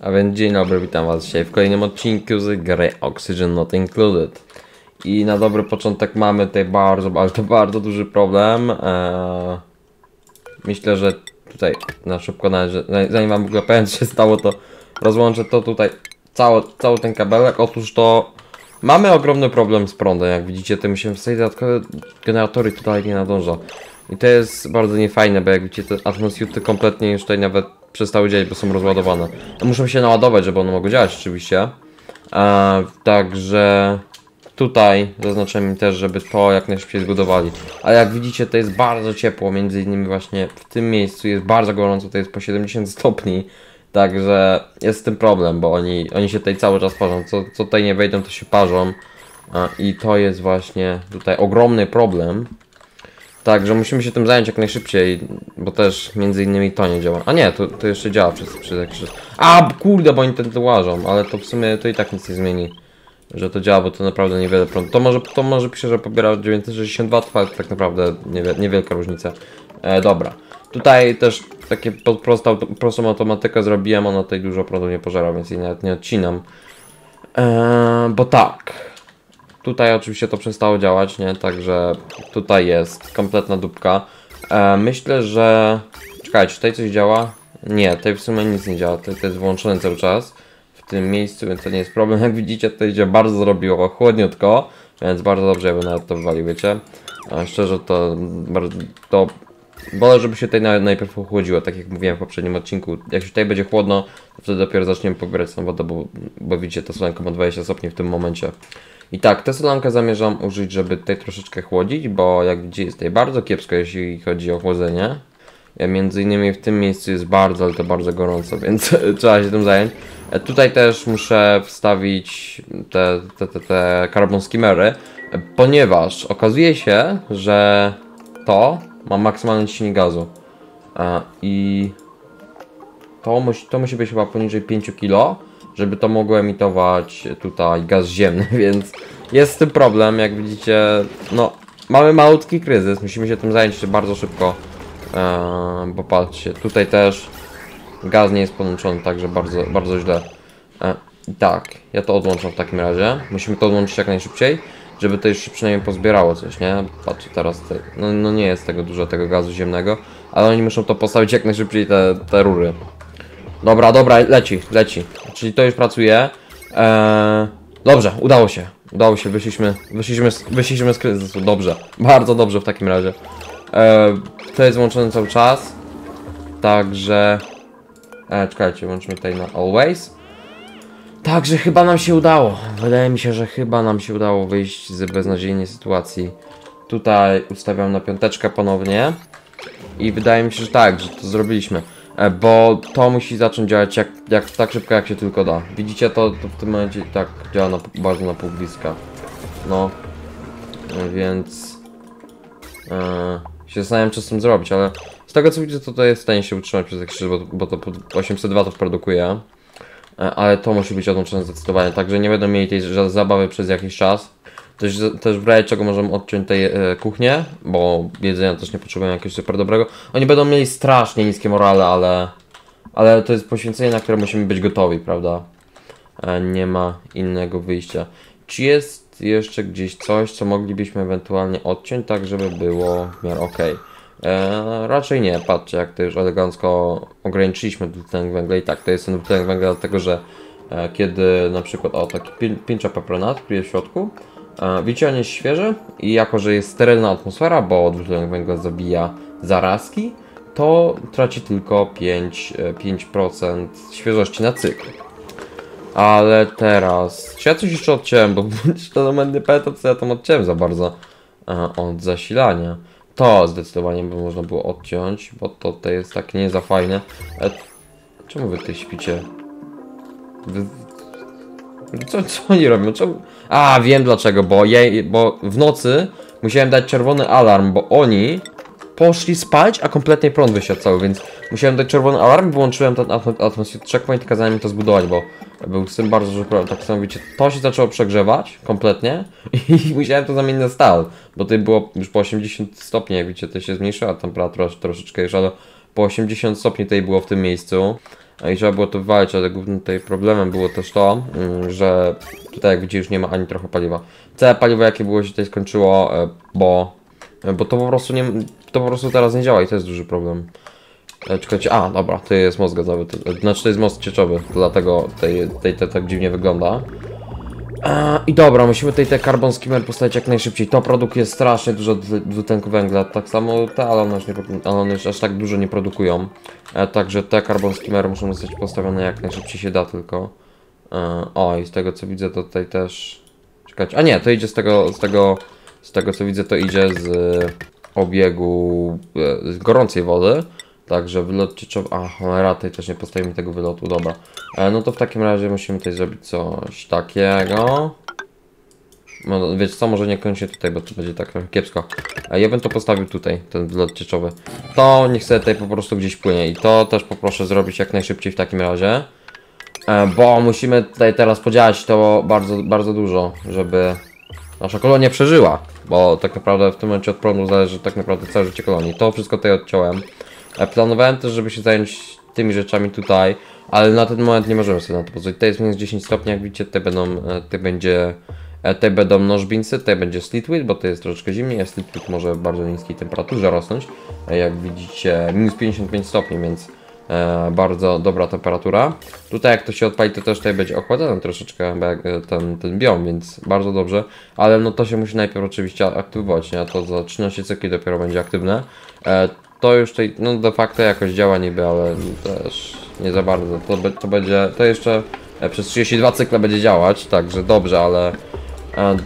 A więc dzień dobry, witam was dzisiaj w kolejnym odcinku z gry Oxygen Not Included. I na dobry początek mamy tutaj bardzo, to bardzo duży problem. Eee, myślę, że tutaj na szybko, nawet, że- zanim wam w ogóle powiem co się stało, to rozłączę to tutaj, cały, cały ten kabelek. Otóż to mamy ogromny problem z prądem, jak widzicie, tym się wstawić dodatkowe generatory tutaj nie nadąża. I to jest bardzo niefajne, bo jak widzicie, te atmosfery kompletnie już tutaj nawet przestały działać, bo są rozładowane. Muszą się naładować, żeby one mogły działać oczywiście. E, także tutaj zaznaczyłem też, żeby to jak najszybciej zbudowali. Ale jak widzicie, to jest bardzo ciepło, między innymi właśnie w tym miejscu jest bardzo gorąco, to jest po 70 stopni. Także jest z tym problem, bo oni, oni się tutaj cały czas parzą. Co, co tutaj nie wejdą, to się parzą. A, I to jest właśnie tutaj ogromny problem. Także musimy się tym zająć jak najszybciej, bo też między innymi to nie działa. A nie, to, to jeszcze działa przez, przez jakiś czas. A kurde, bo oni ten łażą, ale to w sumie to i tak nic nie zmieni. Że to działa, bo to naprawdę niewiele prądu. To może, to może pisze, że pobiera 962 trwa, tak naprawdę niewie, niewielka różnica. E, dobra. Tutaj też takie prostą, prostą automatykę zrobiłem, ona tutaj dużo prądu nie pożera, więc jej nawet nie odcinam. E, bo tak. Tutaj oczywiście to przestało działać, nie? Także tutaj jest kompletna dupka. E, myślę, że... Czekajcie, tutaj coś działa? Nie, tutaj w sumie nic nie działa. Tutaj to jest włączone cały czas w tym miejscu, więc to nie jest problem. Jak widzicie, tutaj się bardzo zrobiło chłodniutko, więc bardzo dobrze, ja bym nawet to wywalił, wiecie? A szczerze to to Wolę, żeby się tutaj na- najpierw ochłodziło, tak jak mówiłem w poprzednim odcinku. Jak się tutaj będzie chłodno, to wtedy dopiero zaczniemy pobierać tą wodę, bo, bo widzicie, ta solanka ma 20 stopni w tym momencie. I tak, tę solankę zamierzam użyć, żeby tutaj troszeczkę chłodzić, bo jak widzicie jest tutaj bardzo kiepsko, jeśli chodzi o chłodzenie. E, Między innymi w tym miejscu jest bardzo, ale to bardzo gorąco, więc trzeba się tym zająć. E, Tutaj też muszę wstawić te, te, te, te carbon skimmery, e, ponieważ okazuje się, że to ma maksymalny ciśnienie gazu. E, I to musi, to musi być chyba poniżej 5 kg, żeby to mogło emitować tutaj gaz ziemny, więc jest z tym problem, jak widzicie, no mamy malutki kryzys, musimy się tym zająć bardzo szybko, e, bo patrzcie, tutaj też gaz nie jest podłączony, także bardzo, bardzo źle. E, tak, ja to odłączam w takim razie, musimy to odłączyć jak najszybciej, żeby to jeszcze przynajmniej pozbierało coś, nie? Patrzcie teraz, te, no, no nie jest tego dużo, tego gazu ziemnego, ale oni muszą to postawić jak najszybciej, te, te rury. Dobra, dobra, leci, leci. Czyli to już pracuje. Eee, dobrze, udało się. Udało się, wyszliśmy, wyszliśmy, z- wyszliśmy z kryzysu. Dobrze, bardzo dobrze w takim razie. Eee, to jest włączone cały czas. Także. E, czekajcie, włączmy tutaj na always. Także chyba nam się udało. Wydaje mi się, że chyba nam się udało wyjść z beznadziejnej sytuacji. Tutaj ustawiam na piąteczkę ponownie. I wydaje mi się, że tak, że to zrobiliśmy. E, Bo to musi zacząć działać jak, jak, tak szybko jak się tylko da. Widzicie to, to w tym momencie tak działa na, bardzo na pół bliska. No. E, Więc e, się zastanawiam co z tym zrobić, ale z tego co widzę to to jest w stanie się utrzymać przez jakiś czas, bo, bo to pod 800 watów produkuje. E, Ale to musi być odłączone zdecydowanie, także nie będą mieli tej zabawy przez jakiś czas. Też, też w razie czego możemy odciąć tej e, kuchnię, bo jedzenia też nie potrzebują jakiegoś super dobrego. Oni będą mieli strasznie niskie morale, ale, ale to jest poświęcenie, na które musimy być gotowi, prawda? E, nie ma innego wyjścia. Czy jest jeszcze gdzieś coś, co moglibyśmy ewentualnie odciąć, tak żeby było w miarę ok? E, raczej nie, patrzcie jak to już elegancko ograniczyliśmy dwutlenek węgla i tak, to jest ten dwutlenek węgla dlatego, że e, kiedy na przykład, o taki pin- pincza pepronat, który jest w środku, e, widzicie on jest świeży i jako, że jest sterylna atmosfera, bo dwutlenek węgla zabija zarazki, to traci tylko 5, e, 5% świeżości na cykl. Ale teraz. Czy ja coś jeszcze odciąłem, bo to na mnie pamiętam, co ja tam odciąłem za bardzo e, od zasilania. To zdecydowanie by można było odciąć, bo to, to jest tak nie za fajne. Czemu wy tutaj śpicie? Wy... Co, co oni robią? Czemu? A, wiem dlaczego, bo, je, bo w nocy musiałem dać czerwony alarm, bo oni poszli spać, a kompletnie prąd wysiadł cały, więc musiałem dać czerwony alarm, wyłączyłem ten atm- atmosphere checkpoint i kazałem im to zbudować, bo był z tym bardzo duży problem. Tak samo widzicie, to się zaczęło przegrzewać kompletnie i musiałem to zamienić na stal, bo tutaj było już po 80 stopni, jak widzicie, to się zmniejszyła temperatura troszeczkę już, ale po 80 stopni tutaj było w tym miejscu. e, i trzeba było to wywalić, ale głównym tutaj problemem było też to, mm, że tutaj jak widzisz nie ma ani trochę paliwa. Całe paliwo jakie było się tutaj skończyło, e, bo, e, bo to po prostu nie, to po prostu teraz nie działa i to jest duży problem. E, Czekajcie, a dobra, to jest most gazowy, to, znaczy to jest most cieczowy, dlatego tej, tej, tej tak dziwnie wygląda. E, I dobra, musimy tutaj te carbon skimmer postawić jak najszybciej. To produkuje strasznie dużo dwu- dwutlenku węgla, tak samo te, ale one, już nie, ale one już aż tak dużo nie produkują. E, także te carbon skimmery muszą zostać postawione jak najszybciej się da tylko. E, o, i z tego co widzę to tutaj też... Czekajcie, a nie, to idzie z tego, z tego, z tego co widzę to idzie z obiegu e, gorącej wody. Także wylot cieczowy. A, cholera, tutaj też nie postawimy tego wylotu, dobra. E, no to w takim razie musimy tutaj zrobić coś takiego. No, wiecie co, może niekoniecznie tutaj, bo to będzie tak kiepsko. E, ja bym to postawił tutaj, ten wylot cieczowy. To niech sobie tutaj po prostu gdzieś płynie i to też poproszę zrobić jak najszybciej w takim razie. E, bo musimy tutaj teraz podziałać to bardzo, bardzo dużo, żeby nasza kolonia przeżyła. Bo tak naprawdę w tym momencie od prądu zależy tak naprawdę całe życie kolonii. To wszystko tutaj odciąłem. E, Planowałem też, żeby się zająć tymi rzeczami tutaj, ale na ten moment nie możemy sobie na to pozwolić. Tutaj jest minus 10 stopni, jak widzicie, tutaj będą, e, tutaj będzie, e, tutaj będą nożbinsy, tutaj będzie slitwit, bo to jest troszeczkę zimniej, a slitwit może w bardzo niskiej temperaturze rosnąć. E, Jak widzicie, minus 55 stopni, więc bardzo dobra temperatura. Tutaj jak to się odpali, to też tutaj będzie ochładzony troszeczkę e, ten, ten biom, więc bardzo dobrze, ale no to się musi najpierw oczywiście aktywować, nie? A to za 13 cykli dopiero będzie aktywne. E, to już tutaj, no de facto jakoś działa niby, ale też nie za bardzo. To, to będzie, to jeszcze e, przez 32 cykle będzie działać, także dobrze, ale e,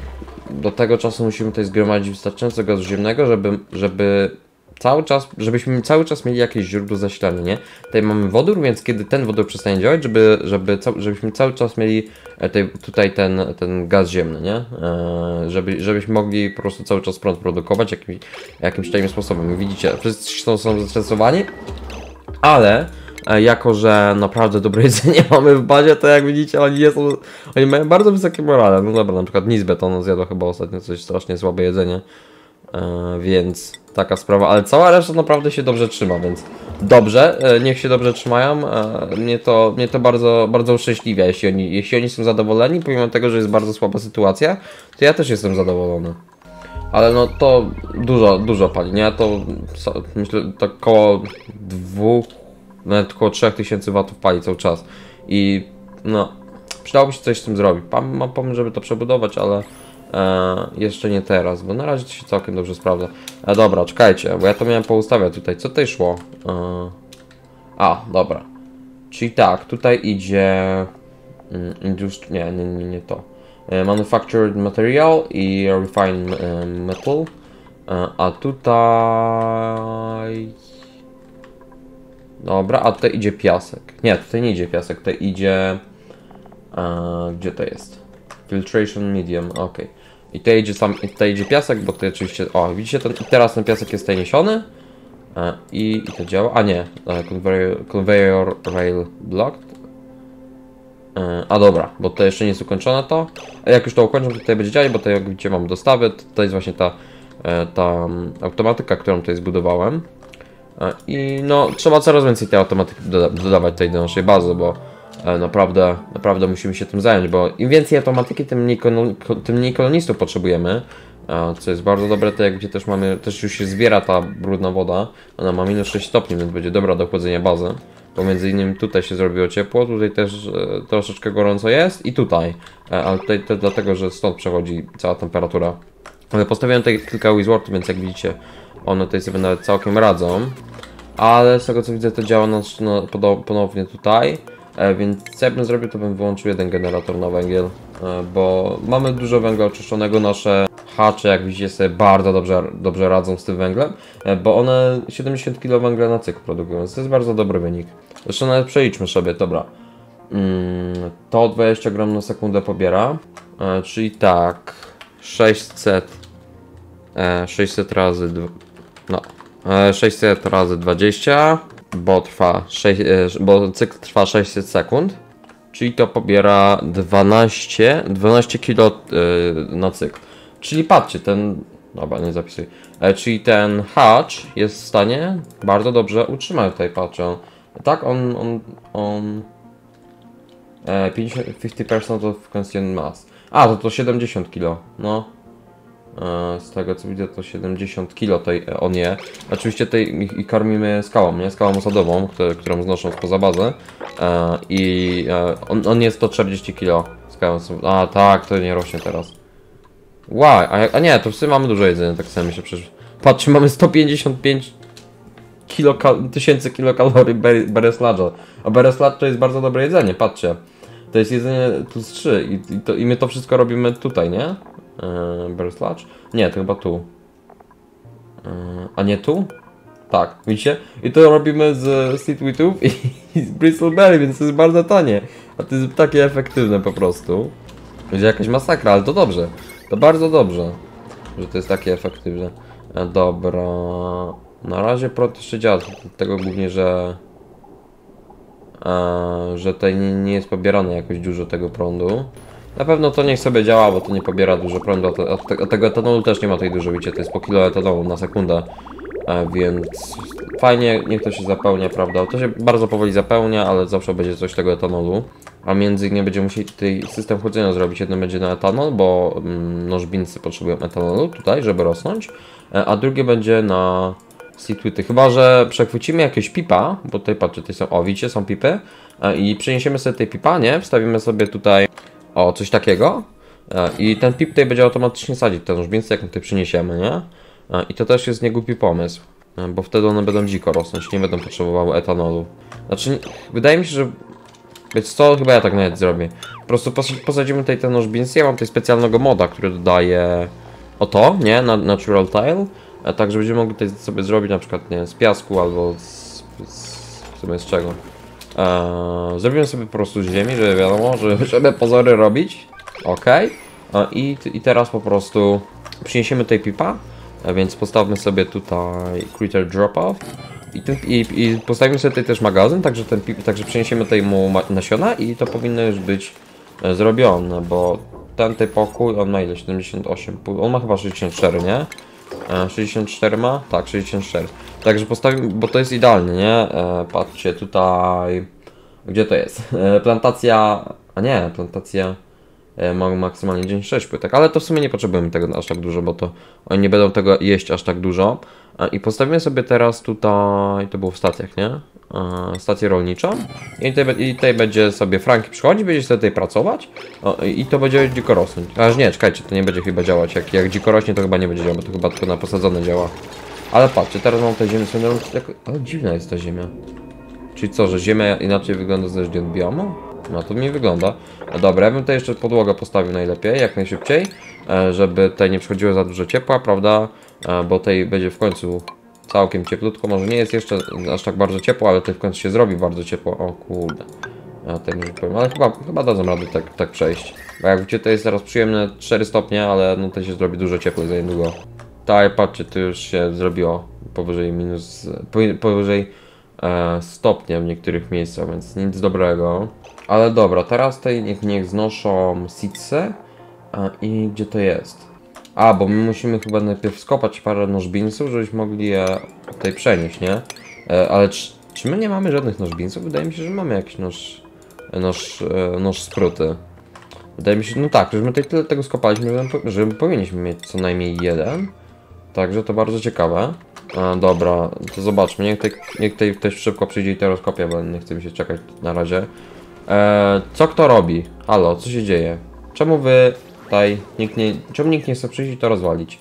do tego czasu musimy tutaj zgromadzić wystarczająco gazu ziemnego, żeby, żeby cały czas, żebyśmy cały czas mieli jakieś źródło zasilania, nie? Tutaj mamy wodór, więc kiedy ten wodór przestanie działać, żeby, żeby żebyśmy cały czas mieli e, tej, tutaj ten, ten gaz ziemny, nie? E, żeby, żebyśmy mogli po prostu cały czas prąd produkować jakimś, jakimś takim sposobem. Widzicie, wszyscy są, są zestresowani, ale e, jako, że naprawdę dobre jedzenie mamy w bazie, to jak widzicie, oni, nie są, oni mają bardzo wysokie morale. No dobra, na przykład nic betonu zjadł chyba ostatnio coś strasznie słabe jedzenie. E, więc taka sprawa, ale cała reszta naprawdę się dobrze trzyma, więc dobrze, e, niech się dobrze trzymają. E, mnie to, mnie to bardzo, bardzo uszczęśliwia, jeśli oni, jeśli oni są zadowoleni, pomimo tego, że jest bardzo słaba sytuacja, to ja też jestem zadowolony. Ale no to dużo, dużo pali, nie? To myślę, to około dwóch, nawet około 3000 watów pali cały czas. I no, przydałoby się coś z tym zrobić. Mam, mam pomysł, żeby to przebudować, ale e, jeszcze nie teraz, bo na razie to się całkiem dobrze sprawdza. E, dobra, czekajcie, bo ja to miałem poustawiać tutaj. Co tutaj szło? E, a, dobra. Czyli tak, tutaj idzie. Mm, industri- nie, nie, nie, nie to. E, Manufactured material i refined e, metal. E, A tutaj. Dobra, a tutaj idzie piasek. Nie, tutaj nie idzie piasek, tutaj idzie. Gdzie to jest? Filtration medium, ok. I tutaj idzie sam, tutaj idzie piasek, bo tutaj oczywiście. O, widzicie, ten, teraz ten piasek jest tutaj niesiony. E, i, I to działa. A nie, e, conveyor, conveyor rail blocked. A dobra, bo to jeszcze nie jest ukończone to. A jak już to ukończę, to tutaj będzie działać, bo tutaj jak widzicie mam dostawy. To, jest właśnie ta, e, ta automatyka, którą tutaj zbudowałem. I no, trzeba coraz więcej tej automatyki doda dodawać tutaj do naszej bazy, bo naprawdę, naprawdę musimy się tym zająć, bo im więcej automatyki, tym mniej, tym mniej kolonistów potrzebujemy. E, Co jest bardzo dobre, to jak gdzie też mamy, też już się zbiera ta brudna woda. Ona ma minus 6 stopni, więc będzie dobra do chłodzenia bazy. Bo między innymi tutaj się zrobiło ciepło, tutaj też e, troszeczkę gorąco jest i tutaj. E, ale tutaj to dlatego, że stąd przechodzi cała temperatura. Ale postawiłem tutaj kilka Wizwordów, więc jak widzicie, one tutaj sobie nawet całkiem radzą. Ale z tego co widzę, to działa na, na, podo- ponownie tutaj. E, więc co ja bym zrobił, to bym wyłączył jeden generator na węgiel. E, bo mamy dużo węgla oczyszczonego, nasze hacze, jak widzicie, sobie bardzo dobrze, dobrze radzą z tym węglem. E, bo one 70 kg węgla na cykl produkują, więc to jest bardzo dobry wynik. Zresztą nawet przeliczmy sobie, dobra. Mm, to 20 gram na sekundę pobiera. Czyli tak, 600 e, 600 razy no e, 600 razy 20 bo trwa 6, e, bo cykl trwa 600 sekund czyli to pobiera 12 12 kilo e, na cykl czyli patrzcie ten dobra nie zapisuj e, czyli ten hatch jest w stanie bardzo dobrze utrzymać tutaj patrzę Tak, on, on, on... E, 50, 50% of consumed mass. A, to to 70 kilo, no. E, z tego co widzę to 70 kilo tej e, on je. Oczywiście tej i, karmimy skałą, nie? Skałą osadową, które, którą znoszą spoza bazę. E, I e, on, on jest 140 kilo. Skałą A tak, to nie rośnie teraz. Wow, a, a nie, to w sumie mamy dużo jedzenia, tak samo się przecież. Patrzcie, mamy 155 kilokal tysięcy kilokalorii ber- bereslacza. A bereslacz to jest bardzo dobre jedzenie, patrzcie. To jest jedzenie plus 3 i, i, to, i my to wszystko robimy tutaj, nie? Yy? Nie, to chyba tu. Yy, a nie tu? Tak, widzicie? I to robimy z Seedwitów i, i z Bristleberry, więc to jest bardzo tanie. A to jest takie efektywne po prostu. Będzie jakaś masakra, ale to dobrze. To bardzo dobrze, że to jest takie efektywne. E, Dobra. Na razie prąd jeszcze działa, dlatego głównie, że e, że tutaj nie jest pobierane jakoś dużo tego prądu. Na pewno to niech sobie działa, bo to nie pobiera dużo prądu, a, te, a tego etanolu też nie ma tutaj dużo, widzicie, to jest po kilo etanolu na sekundę, e, więc fajnie, niech to się zapełnia, prawda, to się bardzo powoli zapełnia, ale zawsze będzie coś tego etanolu, a między innymi będziemy musieli tutaj system chłodzenia zrobić, jedno będzie na etanol, bo mm, potrzebują etanolu tutaj, żeby rosnąć, e, a drugie będzie na Seatwity. Chyba, że przechwycimy jakieś pipa, bo tutaj patrzcie, tutaj są, o widzicie, są pipy. E, i przeniesiemy sobie tej pipa, nie? Wstawimy sobie tutaj, o, coś takiego e, i ten pip tutaj będzie automatycznie sadzić ten różbińce, jak my tutaj przyniesiemy, nie? E, I to też jest niegłupi pomysł, e, bo wtedy one będą dziko rosnąć, nie będą potrzebowały etanolu. Znaczy, wydaje mi się, że więc co, chyba ja tak nawet zrobię. Po prostu pos- posadzimy tutaj ten nożbins. Ja mam tutaj specjalnego moda, który dodaje o to, nie? Na natural tile. Tak, że będziemy mogli tutaj sobie zrobić na przykład, nie z piasku albo z, z, sumie z czego. Eee, zrobimy sobie po prostu ziemi, żeby wiadomo, że, żeby pozory robić. Ok. I, I teraz po prostu przyniesiemy tutaj pipa. Więc postawmy sobie tutaj Critter Drop Off. I, ten, i, I postawimy sobie tutaj też magazyn, także, ten, pip- także przeniesiemy tutaj mu nasiona i to powinno już być e, zrobione, bo ten tutaj pokój, on ma ile? 78, pół- on ma chyba 64, nie? E, 64 ma? Tak, 64. Także postawimy, bo to jest idealnie, nie? E, patrzcie, tutaj... Gdzie to jest? E, plantacja... A nie, plantacja... E, ma maksymalnie 96 płytek, ale to w sumie nie potrzebujemy tego aż tak dużo, bo to oni nie będą tego jeść aż tak dużo. E, I postawimy sobie teraz tutaj, to było w stacjach, nie? E, Stację rolniczą i tutaj, i tutaj będzie sobie Franki przychodzić, będzie sobie tutaj pracować o, i to będzie dziko rosnąć. Aż nie, czekajcie, to nie będzie chyba działać, jak, jak dziko rośnie to chyba nie będzie działać, bo to chyba tylko na posadzone działa. Ale patrzcie, teraz mam tę ziemię sobie tak... O, dziwna jest ta ziemia. Czyli co, że ziemia inaczej wygląda zależnie od biomu? No to mi wygląda. No dobra, ja bym tutaj jeszcze podłogę postawił najlepiej, jak najszybciej, e, żeby tutaj nie przychodziło za dużo ciepła, prawda? E, Bo tutaj będzie w końcu całkiem cieplutko. Może nie jest jeszcze aż tak bardzo ciepło, ale tutaj w końcu się zrobi bardzo ciepło. O kurde. Ja tutaj może powiem, ale chyba, chyba dadzą radę tak, tak przejść. Bo jak widzicie, to jest teraz przyjemne 4 stopnie, ale no to się zrobi dużo cieplej za niedługo. Tak, patrzcie, to już się zrobiło powyżej minus, powyżej e, stopnia w niektórych miejscach, więc nic dobrego. Ale dobra, teraz tutaj niech, niech znoszą sitse i gdzie to jest? A, bo my musimy chyba najpierw skopać parę nożbińców, żebyśmy mogli je tutaj przenieść, nie? E, ale czy, czy my nie mamy żadnych nożbińców? Wydaje mi się, że mamy jakiś nóż, nóż, e, nóż spruty. Wydaje mi się, no tak, że my tutaj tyle tego skopaliśmy, że, że powinniśmy mieć co najmniej jeden. Także to bardzo ciekawe. A, dobra, to zobaczmy. Niech tutaj, niech tutaj ktoś szybko przyjdzie i to rozkopie, bo nie chce mi się czekać na razie. E, co kto robi? Halo, co się dzieje? Czemu wy tutaj nikt nie. Czemu nikt nie chce przyjść i to rozwalić?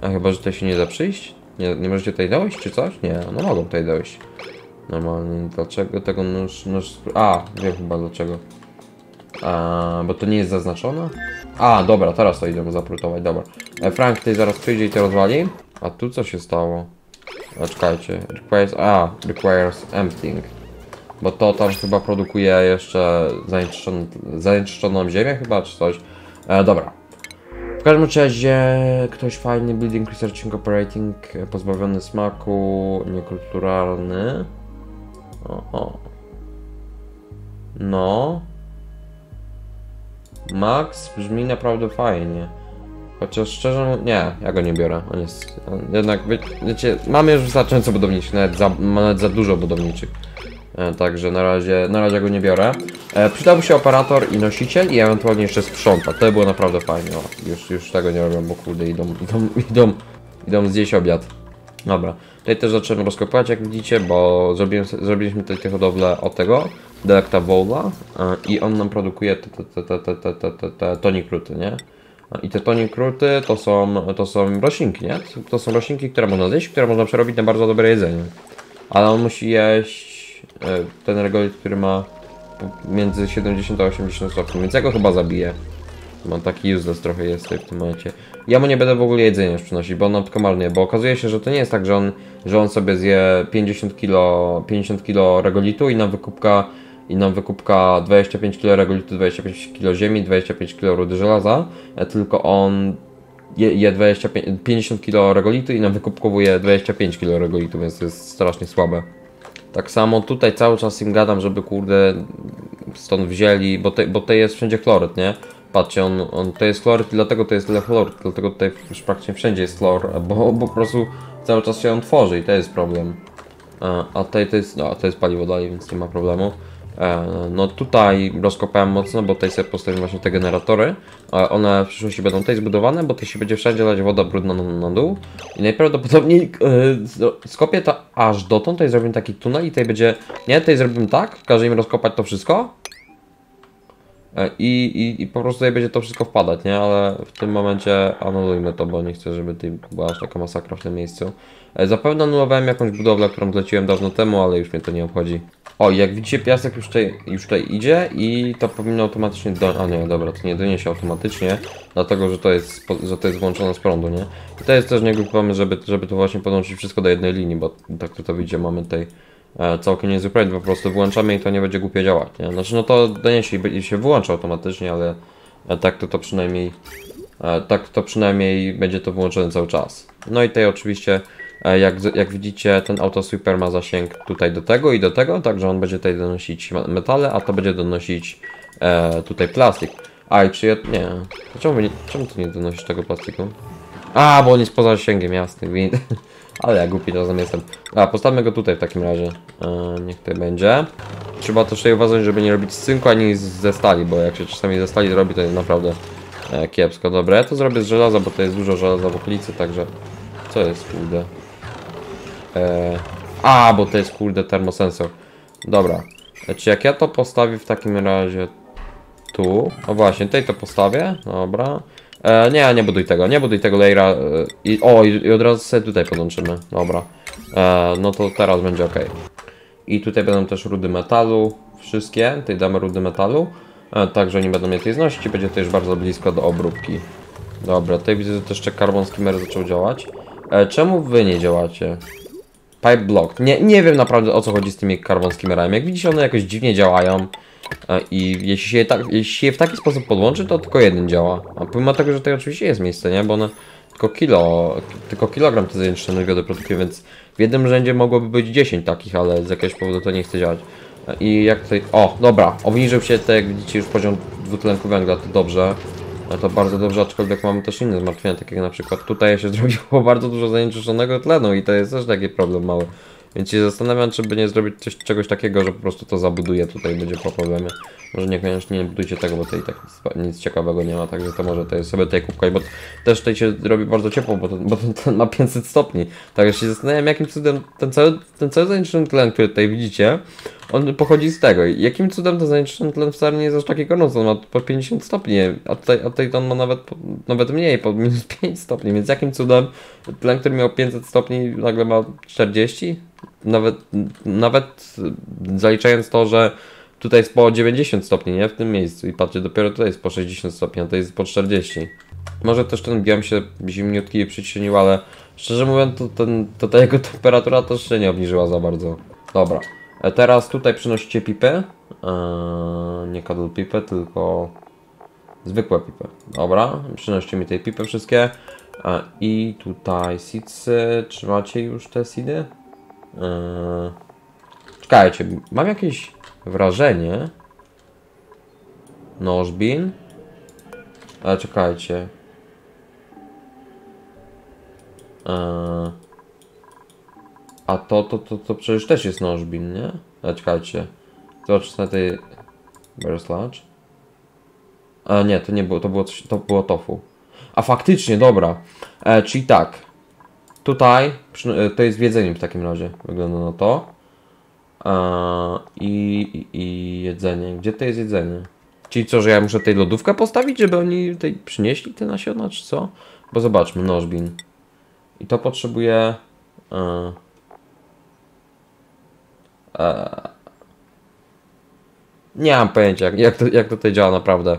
A chyba, że tutaj się nie da przyjść? Nie, nie możecie tutaj dojść czy coś? Nie, no mogą tutaj dojść. Normalnie. Dlaczego tego nóż. nóż a, wiem chyba dlaczego. A, bo to nie jest zaznaczone? A, dobra, teraz to idziemy zaprutować, dobra. E, Frank tutaj zaraz przyjdzie i to rozwali. A tu co się stało? A, czekajcie. Requires, a, requires emptying. Bo to tam chyba produkuje jeszcze zanieczyszczoną, ziemię chyba, czy coś. E, dobra. W każdym razie ktoś fajny, building, researching, operating, e, pozbawiony smaku, niekulturalny. O, o. No. Max brzmi naprawdę fajnie. Chociaż szczerze nie, ja go nie biorę. On jest. On jednak, wie, wiecie, mamy już wystarczająco budowniczych, nawet za, nawet za dużo budowniczych. E, Także na razie, na razie go nie biorę. E, przydałby się operator i nosiciel i ewentualnie jeszcze sprząta. To by było naprawdę fajnie. O, już, już tego nie robią, bo kurde idą, idą, idą, idą zjeść obiad. Dobra, tutaj też zacząłem rozkopywać jak widzicie, bo zrobiłem, zrobiliśmy tutaj te hodowlę od tego, Delecta Wola i on nam produkuje te, te, te, te, te, te, te, te tonikruty, nie? A, I te tonikruty to są, to są roślinki, nie? To są roślinki, które można zjeść, które można przerobić na bardzo dobre jedzenie. Ale on musi jeść e, ten regolit, który ma między 70 a 80 stopni, więc ja go chyba zabiję. Mam taki useless trochę jest w tym momencie. Ja mu nie będę w ogóle jedzenia już przynosić, bo on nam tylko bo okazuje się, że to nie jest tak, że on, że on sobie zje 50 kg, 50 kg regolitu i nam wykupka i nam wykupka 25 kg regolitu, 25 kg ziemi, 25 kg rudy żelaza, e, tylko on je, je 25, 50 kg regolitu i nam wykupkowuje 25 kg regolitu, więc to jest strasznie słabe. Tak samo tutaj cały czas im gadam, żeby kurde stąd wzięli, bo, te, bo to jest wszędzie chloryt, nie? Patrzcie, on, on to jest chloryt i dlatego to jest tyle chloryt, dlatego tutaj już praktycznie wszędzie jest chlor, bo, bo po prostu cały czas się on tworzy i to jest problem. A, a tutaj to jest, no, to jest paliwo dalej, więc nie ma problemu. E, No tutaj rozkopałem mocno, bo tutaj sobie postawiłem właśnie te generatory. E, One w przyszłości będą tutaj zbudowane, bo tutaj się będzie wszędzie lać woda brudna na, na dół. I najprawdopodobniej zro- skopię to aż dotąd, tutaj zrobimy taki tunel i tutaj będzie... Nie, tutaj zrobimy tak, każe im rozkopać to wszystko. E, I, i, I po prostu tutaj będzie to wszystko wpadać, nie? Ale w tym momencie anulujmy to, bo nie chcę, żeby tutaj była aż taka masakra w tym miejscu. E, Zapewne anulowałem jakąś budowlę, którą zleciłem dawno temu, ale już mnie to nie obchodzi. O, jak widzicie, piasek już tutaj, już tutaj idzie i to powinno automatycznie do... A nie, dobra, to nie doniesie automatycznie, dlatego, że to jest, że to jest włączone z prądu, nie? I to jest też niegłupi pomysł, żeby, żeby to właśnie podłączyć wszystko do jednej linii, bo tak to, to widzicie, mamy tutaj całkiem niezły projekt, po prostu włączamy i to nie będzie głupie działać, nie? Znaczy, no to doniesie i się wyłącza automatycznie, ale e, tak to to przynajmniej E, Tak to przynajmniej będzie to wyłączone cały czas. No i tutaj oczywiście, e, jak, jak widzicie, ten autosweeper ma zasięg tutaj do tego i do tego, także on będzie tutaj donosić metale, a to będzie donosić e, tutaj plastik. A i czy ja... nie, czemu, czemu ty nie donosisz tego plastiku? A, bo on jest poza zasięgiem, jasny gwint. Ale ja głupi czasem jestem. A, postawmy go tutaj w takim razie. E, niech tutaj będzie. Trzeba też tutaj uważać, żeby nie robić z cynku ani ze stali, bo jak się czasami ze stali zrobi, to jest naprawdę e, kiepsko. Dobra, ja to zrobię z żelaza, bo to jest dużo żelaza w okolicy, także... Co jest, kurde? E, a, bo to jest, kurde, termosensor. Dobra. E, czy jak ja to postawię w takim razie tu. O właśnie, tutaj to postawię. Dobra. E, nie, nie buduj tego, nie buduj tego layera. E, i, o, i, i od razu sobie tutaj podłączymy. Dobra. E, no to teraz będzie ok. I tutaj będą też rudy metalu. Wszystkie. Tutaj damy rudy metalu. E, także oni będą mieć tej znosić i będzie to już bardzo blisko do obróbki. Dobra, tutaj widzę, że też jeszcze carbon skimmer zaczął działać. E, czemu wy nie działacie? Pipe block. Nie, nie wiem naprawdę o co chodzi z tymi carbon skimmerami. Jak widzicie, one jakoś dziwnie działają. I jeśli się, je tak, jeśli się w taki sposób podłączy, to tylko jeden działa. A pomimo tego, że tutaj oczywiście jest miejsce, nie? Bo one tylko kilo, tylko kilogram tej zanieczyszczonej wody produkuje, więc w jednym rzędzie mogłoby być 10 takich, ale z jakiegoś powodu to nie chce działać. I jak tutaj... O, dobra, obniżył się tutaj, jak widzicie, już poziom dwutlenku węgla, to dobrze. To bardzo dobrze, aczkolwiek mamy też inne zmartwienia, takie jak na przykład tutaj się zrobiło bardzo dużo zanieczyszczonego tlenu i to jest też taki problem mały. Więc się zastanawiam, czy by nie zrobić coś, czegoś takiego, że po prostu to zabuduje tutaj, będzie po problemie. Może niekoniecznie nie budujcie tego, bo tutaj tak nic- ciekawego nie ma, także to może tutaj sobie tutaj kupkać, bo też tutaj się robi bardzo ciepło, bo ten, bo ten, ten ma 500 stopni. Także się zastanawiam, jakim cudem ten cały, ten cały zanieczyszczony tlen, który tutaj widzicie, on pochodzi z tego. Jakim cudem ten zanieczyszczony tlen wcale nie jest aż taki gorący, on ma po 50 stopni, a tutaj, a tutaj on ma nawet, nawet mniej, po minus 5 stopni, więc jakim cudem tlen, który miał 500 stopni nagle ma 40? Nawet, nawet zaliczając to, że tutaj jest po 90 stopni, nie? W tym miejscu i patrzcie, dopiero tutaj jest po 60 stopni, a to jest po 40. Może też ten biom się zimniutki przyczynił, ale szczerze mówiąc, to, ten, to ta jego temperatura też się nie obniżyła za bardzo. Dobra. E, Teraz tutaj przynosicie pipy. Eee, nie cuddle pipę, tylko zwykłe pipy. Dobra, przynoście mi tej pipy wszystkie. E, I tutaj seedsy. Czy macie już te seedy? Eee, czekajcie, mam jakieś wrażenie. Nożbin. Ale czekajcie. Eee, a to, to, to, to przecież też jest nożbin, nie? E, czekajcie. Na tej... Bear's Lunch. A nie, to nie było, to było, to było tofu. A faktycznie, dobra. E, czyli tak. Tutaj e, to jest w jedzeniu w takim razie. Wygląda na to. E, i, i, jedzenie. Gdzie to jest jedzenie? Czyli co, że ja muszę tej lodówkę postawić, żeby oni tutaj przynieśli te nasiona, czy co? Bo zobaczmy, nożbin. I to potrzebuje... E, nie mam pojęcia, jak, jak, to, jak to tutaj działa naprawdę.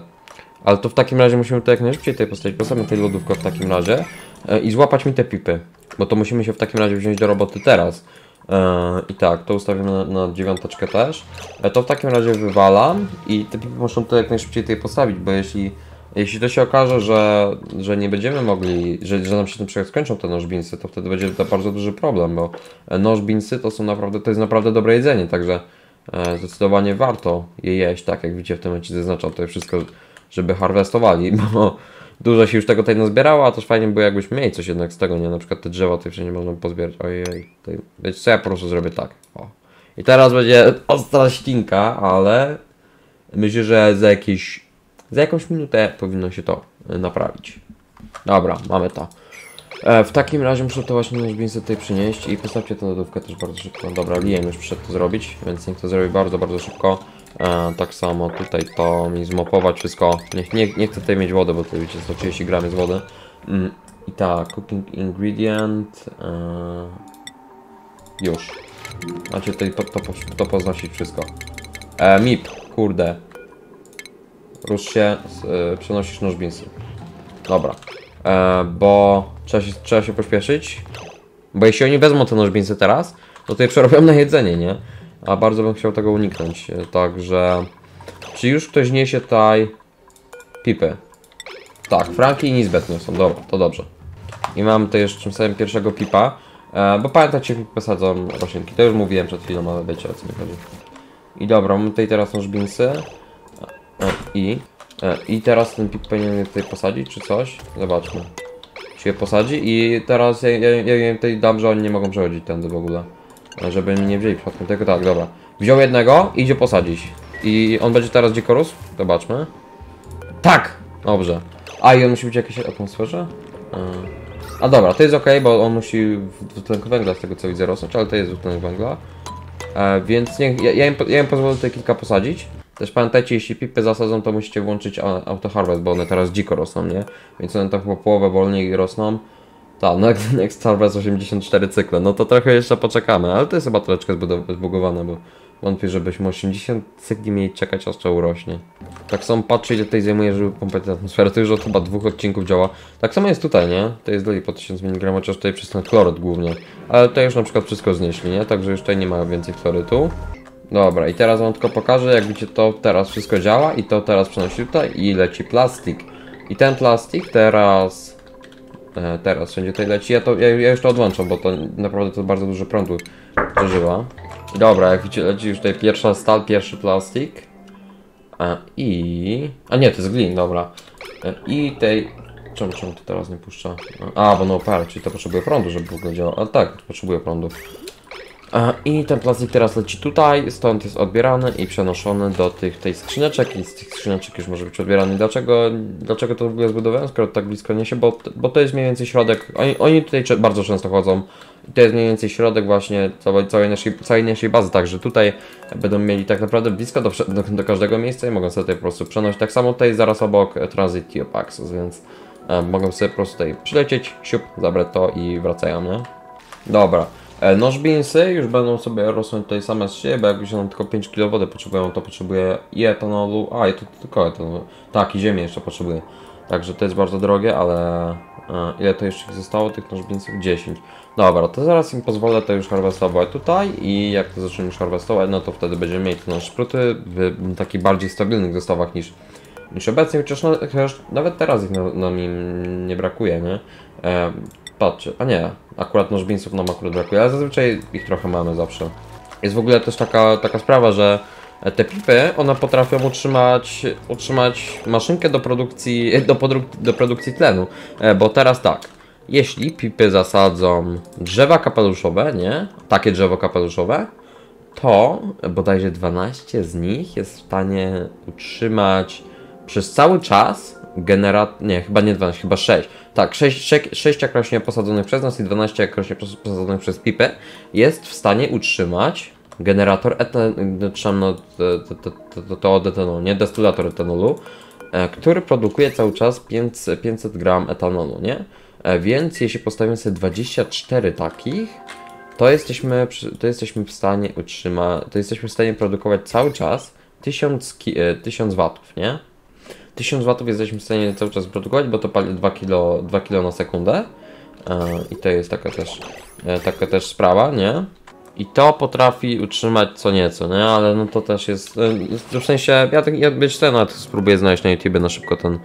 Ale to w takim razie musimy to jak najszybciej tutaj postawić. Postawimy tutaj lodówkę w takim razie e, i złapać mi te pipy. Bo to musimy się w takim razie wziąć do roboty teraz. E, I tak, to ustawimy na, na dziewiąteczkę też. E, to w takim razie wywalam i te pipy muszą to jak najszybciej tutaj postawić, bo jeśli, jeśli to się okaże, że, że nie będziemy mogli, że, że nam się na przykład skończą te nożbinsy, to wtedy będzie to bardzo duży problem, bo e, nożbinsy to są naprawdę, to jest naprawdę dobre jedzenie, także e, zdecydowanie warto je jeść, tak jak widzicie w tym momencie zaznaczam to wszystko, żeby harwestowali, bo dużo się już tego tutaj nazbierało, a też fajnie było jakbyśmy mieli coś jednak z tego, nie? Na przykład te drzewa tutaj wszędzie można pozbierać. Ojej, tutaj, wiecie co, ja po prostu zrobię tak. O. I teraz będzie ostra ścinka, ale myślę, że za jakieś, za jakąś minutę powinno się to y, naprawić. Dobra, mamy to. E, w takim razie muszę to właśnie nożbińcy tutaj przynieść i postawcie tę lodówkę też bardzo szybko. Dobra, Liam już przyszedł to zrobić, więc niech to zrobi bardzo, bardzo szybko. E, tak samo tutaj to mi zmopować wszystko. Niech, nie, nie chcę tutaj mieć wody, bo tutaj wiecie 130 gram jest wody. Mm, I tak, cooking ingredient. E, już. Macie tutaj to, to, to poznosić wszystko. E, MIP, kurde. Rusz się, e, przenosisz nożbińcy. Dobra. E, bo trzeba się, trzeba się pośpieszyć. Bo jeśli oni wezmą te nożbińce teraz, to tutaj przerobią na jedzenie, nie? A bardzo bym chciał tego uniknąć. E, Także. Czy już ktoś niesie tutaj pipy? Tak, Franki i Nisbet niosą. Dobra, to dobrze. I mam tutaj jeszcze tym samym pierwszego pipa. E, bo pamiętacie, jak posadzą roślinki. To już mówiłem przed chwilą, ale wiecie o co mi chodzi. I dobra, mamy tutaj teraz nożbińcy. E, I. E, I teraz ten pip powinien je tutaj posadzić, czy coś? Zobaczmy. Czy je posadzi i teraz ja, ja, ja im tutaj dam, że oni nie mogą przechodzić tędy w ogóle. E, Żeby mi nie wzięli przypadkiem tego, tak, dobra. Wziął jednego i idzie posadzić. I on będzie teraz dziko rósł? Zobaczmy. Tak! Dobrze. A i on musi być w jakiejś atmosferze? E, A dobra, to jest ok, bo on musi dwutlenek węgla z tego co widzę rosnąć, ale to jest dwutlenek węgla. E, więc niech, ja, ja, im, ja im pozwolę tutaj kilka posadzić. Też pamiętajcie, jeśli pipy zasadzą, to musicie włączyć auto harvest, bo one teraz dziko rosną, nie? Więc one tam chyba połowę wolniej rosną. Tak, next, next harvest 84 cykle. No to trochę jeszcze poczekamy, ale to jest chyba troszeczkę zbugowane, bo wątpię, żebyśmy 80 cykli mieli czekać, aż to urośnie. Tak samo patrzcie, ile tutaj zajmuje, żeby pompać atmosferę. To już od chyba dwóch odcinków działa. Tak samo jest tutaj, nie? To jest dalej po 1000 mg, chociaż tutaj przez ten chloryt głównie. Ale tutaj już na przykład wszystko znieśli, nie? Także już tutaj nie ma więcej chlorytu. Dobra, i teraz wam tylko pokażę, jak widzicie, to teraz wszystko działa i to teraz przenosi tutaj i leci plastik. I ten plastik teraz... E, teraz wszędzie tutaj leci. Ja, to, ja, ja już to odłączam, bo to naprawdę to bardzo dużo prądu zużywa. Dobra, jak widzicie, leci już tutaj pierwsza stal, pierwszy plastik. A, I... A nie, to jest glin, dobra. E, I tej... Czemu, czemu to teraz nie puszcza? A, bo no power, czyli to potrzebuje prądu, żeby w ogóle działało. Ale tak, potrzebuje prądu. E, I ten plastik teraz leci tutaj, stąd jest odbierany i przenoszony do tych tej skrzyneczek i z tych skrzyneczek już może być odbierany. Dlaczego, dlaczego to w ogóle zbudowałem, skoro tak blisko niesie? Bo, bo to jest mniej więcej środek, oni, oni tutaj bardzo często chodzą i to jest mniej więcej środek właśnie całej, całej, naszej, całej naszej bazy, także tutaj będą mieli tak naprawdę blisko do, do, do każdego miejsca i mogą sobie tutaj po prostu przenosić. Tak samo tutaj zaraz obok Transit Access, więc e, mogą sobie po prostu tutaj przylecieć, siup, zabrać to i wracają, nie? Dobra. E, Noż beansy już będą sobie rosnąć tutaj same z siebie, bo jakbyś nam tylko 5 kg wody potrzebują, to potrzebuje i etanolu, a i to tylko etanolu, tak i ziemi jeszcze potrzebuje. Także to jest bardzo drogie, ale e, ile to jeszcze zostało tych noż beansów? 10. Dobra, to zaraz im pozwolę to już harwestować tutaj i jak to zaczniemy już harwestować, no to wtedy będziemy mieli te nasze szpruty w takich bardziej stabilnych zestawach niż niż obecnie, chociaż, no, chociaż nawet teraz ich nam, im nie brakuje, nie? E, patrzcie, a nie, akurat nożbińców nam akurat brakuje, ale zazwyczaj ich trochę mamy zawsze. Jest w ogóle też taka, taka sprawa, że te pipy, one potrafią utrzymać, utrzymać maszynkę do produkcji, do, do produkcji tlenu, e, bo teraz tak, jeśli pipy zasadzą drzewa kapeluszowe, nie? Takie drzewo kapeluszowe, to bodajże 12 z nich jest w stanie utrzymać przez cały czas generat... Nie, chyba nie 12, chyba 6. Tak, 6, 6, 6 jak rośnie posadzonych przez nas i 12 jak rośnie pos- posadzonych przez pipę jest w stanie utrzymać generator etanolu, no, to, to, etanolu, nie destylator etanolu, który produkuje cały czas 500, 500 gram etanolu, nie? E, Więc jeśli postawimy sobie 24 takich, to jesteśmy, to jesteśmy w stanie utrzymać, to jesteśmy w stanie produkować cały czas 1000, ki- e, 1000 watów, nie? 1000 watów jesteśmy w stanie cały czas produkować, bo to pali 2 kilo, 2 kilo na sekundę. E, I to jest taka też, e, taka też sprawa, nie? I to potrafi utrzymać co nieco, nie? Ale no to też jest, e, w sensie, ja, tak- ja być ten nawet spróbuję znaleźć na YouTube na szybko ten,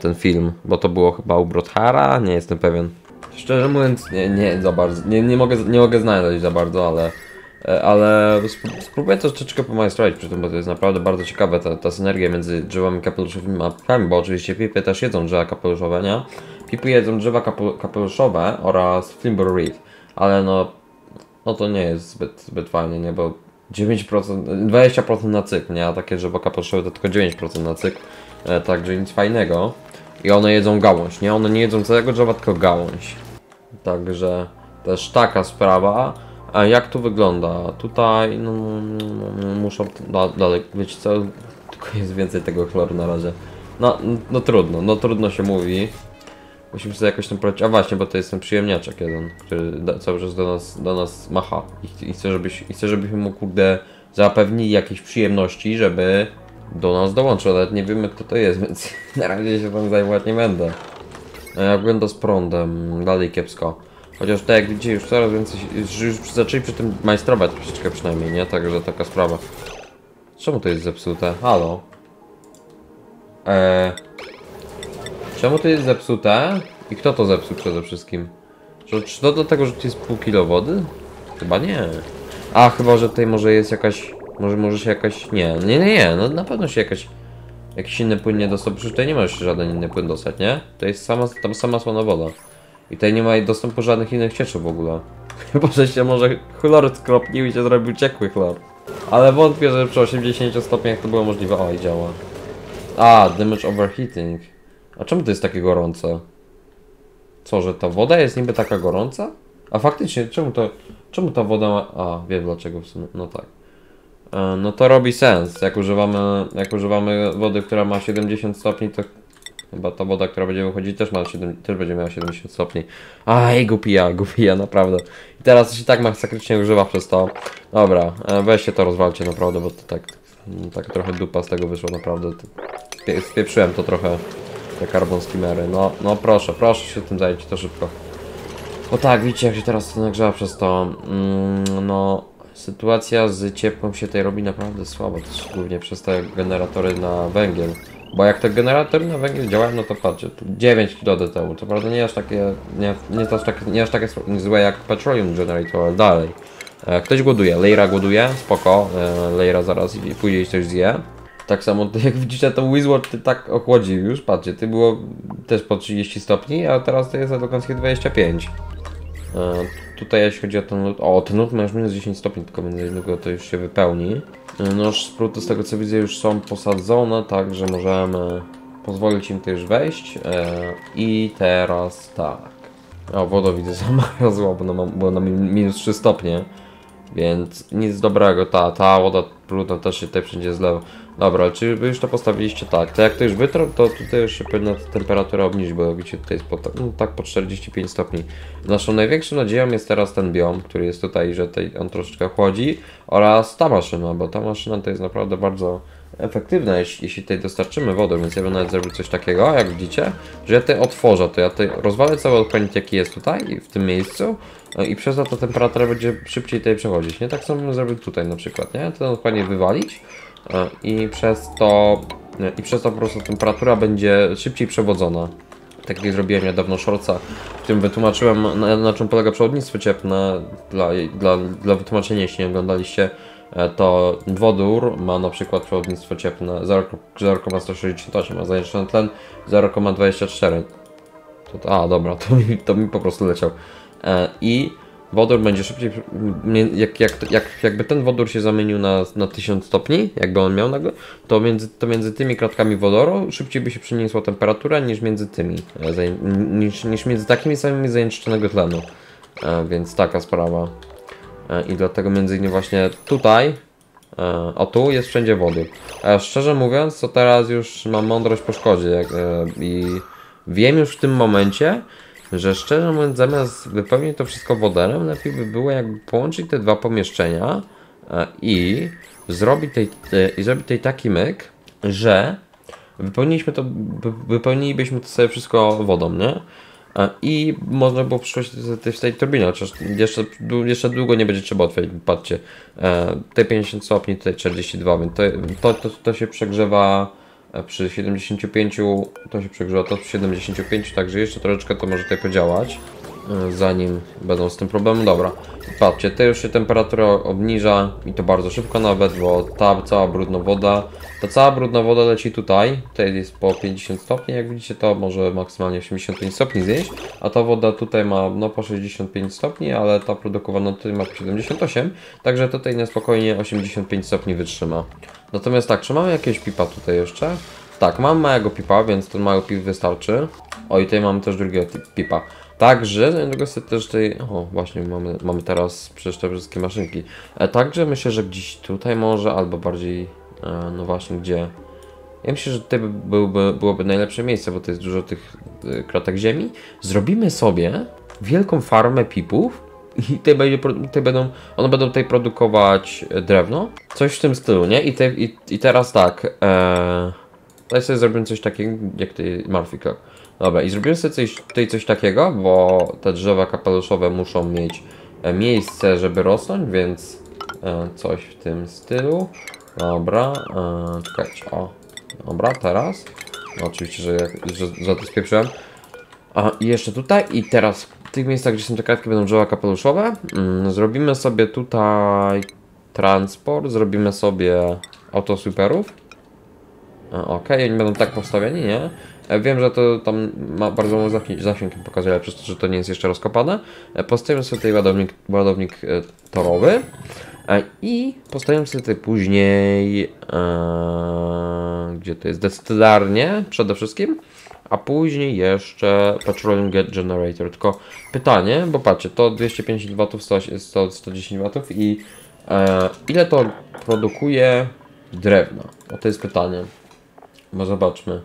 ten film, bo to było chyba u Brothara, nie jestem pewien. Szczerze mówiąc, nie, nie za bardzo, nie, nie, mogę, nie mogę znaleźć za bardzo, ale, ale spró- spróbuję to troszeczkę pomajstrować przy tym, bo to jest naprawdę bardzo ciekawe, ta, ta synergia między drzewami kapeluszowymi a pipami, bo oczywiście pipy też jedzą drzewa kapeluszowe, nie? Pipy jedzą drzewa kapel- kapeluszowe oraz Flimber Reed, ale no, no to nie jest zbyt, zbyt fajnie, nie? Bo 9%, 20% na cykl, nie? A takie drzewo kapeluszowe to tylko 9% na cykl, e, także nic fajnego. I one jedzą gałąź, nie? One nie jedzą całego drzewa, tylko gałąź. Także też taka sprawa. A jak tu wygląda? Tutaj no, no, no, muszą da, dalej, wiecie co? Tylko jest więcej tego chloru na razie. No, no trudno, no trudno się mówi. Musimy sobie jakoś tam poradzić. A właśnie, bo to jest ten przyjemniaczek jeden, który da, cały czas do nas, do nas macha. I, i, chcę, żebyś, I chcę, żebyśmy mu kurde zapewnili jakieś przyjemności, żeby do nas dołączył. Nawet nie wiemy kto to jest, więc na razie się tam zajmować nie będę. A jak wygląda z prądem? Dalej kiepsko. Chociaż tak jak widzicie już coraz więcej, już, zaczęli przy tym majstrować troszeczkę przynajmniej, nie? Także taka sprawa. Czemu to jest zepsute? Halo? Eee... Czemu to jest zepsute? I kto to zepsuł przede wszystkim? Czy, czy to do tego, że to jest pół kilo wody? Chyba nie. A, chyba, że tutaj może jest jakaś... Może, może się jakaś... Nie, nie, nie, nie. No na pewno się jakaś... Jakiś inny płyn nie dostał. Przecież tutaj nie możesz żaden inny płyn dostać, nie? To jest sama, tam sama słona woda. I tutaj nie ma dostępu żadnych innych cieczy w ogóle. Chyba, że się może chlor skropnił i się zrobił ciekły chlor. Ale wątpię, że przy 80 stopniach to było możliwe. O, i działa. A, damage overheating. A czemu to jest takie gorące? Co, że ta woda jest niby taka gorąca? A faktycznie, czemu to, czemu ta woda ma... A, wiem dlaczego w sumie, no tak. E, No to robi sens, jak używamy, jak używamy wody, która ma 70 stopni, to chyba ta woda, która będzie wychodzić też ma 7, też będzie miała 70 stopni. Aj, głupia, głupia, naprawdę. I teraz się tak masakrycznie używa przez to. Dobra, e, weźcie to rozwalcie naprawdę, bo to tak, tak trochę dupa z tego wyszło naprawdę. Spie- Spieprzyłem to trochę, te carbon skimmery. No, no proszę, proszę się tym zająć to szybko. O tak, widzicie jak się teraz to nagrzewa przez to. Mm, no, sytuacja z ciepłem się tutaj robi naprawdę słabo, też głównie przez te generatory na węgiel. Bo jak te generatory na węgiel działają, no to patrzcie, tu 9 kilo DTU, to prawda nie aż takie, nie, nie, aż takie, nie aż takie złe jak Petroleum Generator, ale dalej. E, Ktoś głoduje, Leira głoduje, spoko, e, Leira zaraz i- pójdzie i coś zje. Tak samo jak widzicie to Wizward ty tak ochłodzi już, patrzcie, ty było też po 30 stopni, a teraz to jest eleganckie 25. E, tutaj jeśli chodzi o ten lód, o ten lód ma już minus 10 stopni, tylko więc niedługo to już się wypełni. E, No spruty z tego co widzę już są posadzone, także możemy pozwolić im też wejść. E, I teraz tak. O, woda widzę zamarzła, bo ona ona ma minus 3 stopnie. Więc nic dobrego, ta, ta woda brudna też się tutaj wszędzie zlewa. Dobra, czy wy już to postawiliście tak? To jak to już wytrą, to tutaj już się powinna temperatura obniżyć, bo widzicie tutaj jest po, no, tak po 45 stopni. Naszą największą nadzieją jest teraz ten biom, który jest tutaj, że tutaj on troszeczkę chłodzi oraz ta maszyna, bo ta maszyna to jest naprawdę bardzo efektywna, jeśli, jeśli tutaj dostarczymy wodę, więc ja bym nawet zrobił coś takiego, jak widzicie, że ja tutaj otworzę, to ja tutaj rozwalę cały odpęd jaki jest tutaj, w tym miejscu e, i przez to ta temperatura będzie szybciej tutaj przechodzić, nie? Tak samo bym zrobił tutaj na przykład, nie? Ten odpęd wywalić i przez to i przez to po prostu temperatura będzie szybciej przewodzona. Tak jak zrobiłem niedawno shortsa, w którym wytłumaczyłem na, na czym polega przewodnictwo cieplne dla, dla, dla wytłumaczenia, jeśli nie oglądaliście E, to wodór ma na przykład przewodnictwo cieplne 0 0,168, a zanieczyszczony tlen 0,24. To, a, dobra, to mi, to mi po prostu leciał. E, I wodór będzie szybciej, jak, jak, jak, jakby ten wodór się zamienił na, na 1000 stopni, jakby on miał nagle, to między, to między tymi kratkami wodoru szybciej by się przeniosła temperatura niż między tymi, e, niż, niż między takimi samymi zanieczyszczonego tlenu. E, więc taka sprawa. E, I dlatego między innymi właśnie tutaj, o tu jest wszędzie wodór. Szczerze mówiąc, to teraz już mam mądrość po szkodzie jak, i wiem już w tym momencie, że szczerze mówiąc zamiast wypełnić to wszystko wodorem, lepiej by było jakby połączyć te dwa pomieszczenia e, i zrobić tej, e, i zrobić tej taki myk, że wypełniliśmy to, wy- wypełnilibyśmy to sobie wszystko wodą, nie? E, I można było przyszłość w tej turbinie, chociaż jeszcze, jeszcze długo nie będzie trzeba otwierać. Patrzcie, e, tutaj 50 stopni, tutaj 42, więc to, to, to się przegrzewa przy 75, to się przegrzewa to przy 75, także jeszcze troszeczkę to może tutaj podziałać, zanim będą z tym problemy. Dobra, patrzcie, to już się temperatura obniża i to bardzo szybko nawet, bo ta cała brudna woda, ta cała brudna woda leci tutaj, tutaj jest po 50 stopni, jak widzicie to może maksymalnie 85 stopni zjeść, a ta woda tutaj ma no po 65 stopni, ale ta produkowana tutaj ma po 78, także tutaj na spokojnie 85 stopni wytrzyma. Natomiast tak, czy mamy jakieś pipa tutaj jeszcze? Tak, mam małego pipa, więc ten mały pip wystarczy. O i tutaj mamy też drugiego pipa. Także, no tego sobie też tutaj, o właśnie mamy, mamy teraz przecież te wszystkie maszynki. E, także myślę, że gdzieś tutaj może, albo bardziej, e, no właśnie gdzie. Ja myślę, że tutaj by, byłby, byłoby najlepsze miejsce, bo to jest dużo tych y, kratek ziemi. Zrobimy sobie wielką farmę pipów i tutaj, będzie, tutaj będą, one będą tutaj produkować e, drewno. Coś w tym stylu, nie? I, te, i, i teraz tak, e, tutaj sobie zrobimy coś takiego, jak ty Murphy Clock. Dobra, i zrobimy sobie coś, tutaj coś takiego, bo te drzewa kapeluszowe muszą mieć e, miejsce, żeby rosnąć, więc e, coś w tym stylu. Dobra, e, czekajcie, o. Dobra, teraz. No, oczywiście, że, że, że to spieprzyłem. A jeszcze tutaj i teraz w tych miejscach, gdzie są te kratki będą drzewa kapeluszowe, mm, zrobimy sobie tutaj transport, zrobimy sobie autosuperów. Okej, oni będą tak postawieni, nie? E, Wiem, że to tam ma bardzo mały zasięg, pokazuje, ale przez to, że to nie jest jeszcze rozkopane. E, Postawimy sobie tutaj ładownik, ładownik e, torowy. I postawimy sobie tutaj później, e, gdzie to jest, destylarnię przede wszystkim, a później jeszcze petroleum get generator. Tylko pytanie, bo patrzcie, to 250 W, 100, 100, 110 W i e, ile to produkuje drewna? O to jest pytanie. Bo zobaczmy.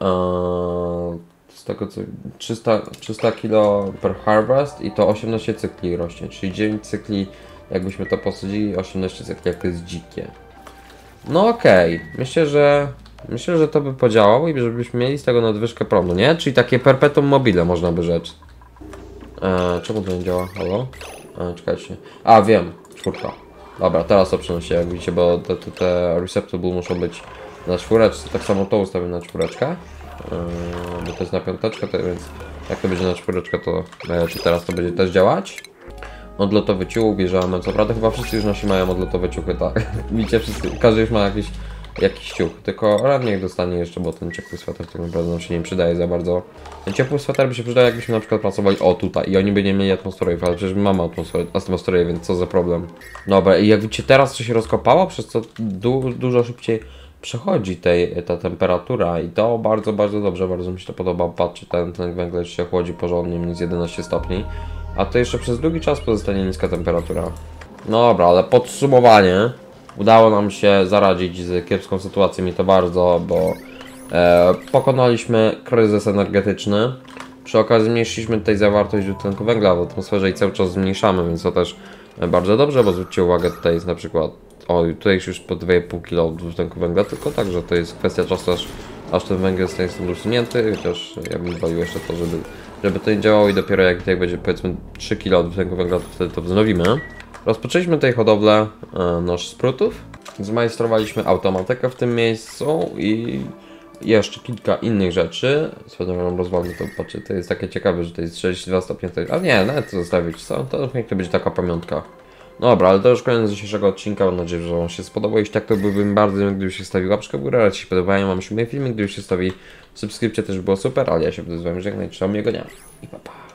Eee, z tego co 300, 300 kg per harvest i to 18 cykli rośnie, czyli 9 cykli jakbyśmy to posadzili, 18 cykli jak to jest dzikie. No okej, myślę, że myślę, że to by podziałało i żebyśmy mieli z tego nadwyżkę prądu, nie? Czyli takie perpetuum mobile można by rzec. Eee, czemu to nie działa? Halo? Eee, czekajcie. A, wiem. Czwórka. Dobra, teraz to przenosi, jak widzicie, bo te, te, te receptable muszą być na czwóreczce. Tak samo to ustawię na czwóreczkę. Eee, bo to jest na piąteczkę, to, więc jak to będzie na czwóreczkę, to e, czy teraz to będzie też działać? Odlotowy ciuch bierzemy. Co prawda chyba wszyscy już nasi mają odlotowe ciuchy, tak. Widzicie, wszyscy, każdy już ma jakiś, jakiś ciuch. Tylko rad niech dostanie jeszcze, bo ten ciepły sweter tak naprawdę nam się nie przydaje za bardzo. Ten ciepły sweter by się przydał, jakbyśmy na przykład pracowali o tutaj i oni by nie mieli atmosfery, ale przecież mamy atmosferę, więc co za problem. Dobra, i jak widzicie teraz to się rozkopało, przez co du dużo szybciej przechodzi tej, ta temperatura i to bardzo, bardzo dobrze, bardzo mi się to podoba. Patrzcie, ten, ten węgiel już się chłodzi porządnie, minus 11 stopni. A to jeszcze przez długi czas pozostanie niska temperatura. No dobra, ale podsumowanie. Udało nam się zaradzić z kiepską sytuacją i to bardzo, bo e, pokonaliśmy kryzys energetyczny. Przy okazji zmniejszyliśmy tutaj zawartość dwutlenku węgla w atmosferze i cały czas zmniejszamy, więc to też e, bardzo dobrze, bo zwróćcie uwagę, tutaj jest na przykład, o tutaj już po 2,5 kg dwutlenku węgla, tylko tak, że to jest kwestia czasu, aż, aż ten węgiel zostanie stąd usunięty, chociaż ja bym walił jeszcze to, żeby, żeby to nie działało i dopiero jak tutaj będzie powiedzmy 3 kg dwutlenku węgla, to wtedy to wznowimy. Rozpoczęliśmy tutaj hodowlę e, nosz sprutów, zmajstrowaliśmy automatykę w tym miejscu i jeszcze kilka innych rzeczy. Swoją drogą rozwalmy to, patrzcie, to jest takie ciekawe, że to jest 62 stopnie, a nie, nawet to zostawić, co? To niech to będzie taka pamiątka. Dobra, ale to już koniec dzisiejszego odcinka, mam nadzieję, że Wam się spodobał. Jeśli tak, to byłbym bardzo miły, gdybyście stawił łapkę w górę, ale jeśli się podobają Wam się moje filmy, gdybyście stawił subskrypcję, też by było super, ale ja się będę z Wami żegnać, trzymam miłego dnia i pa pa.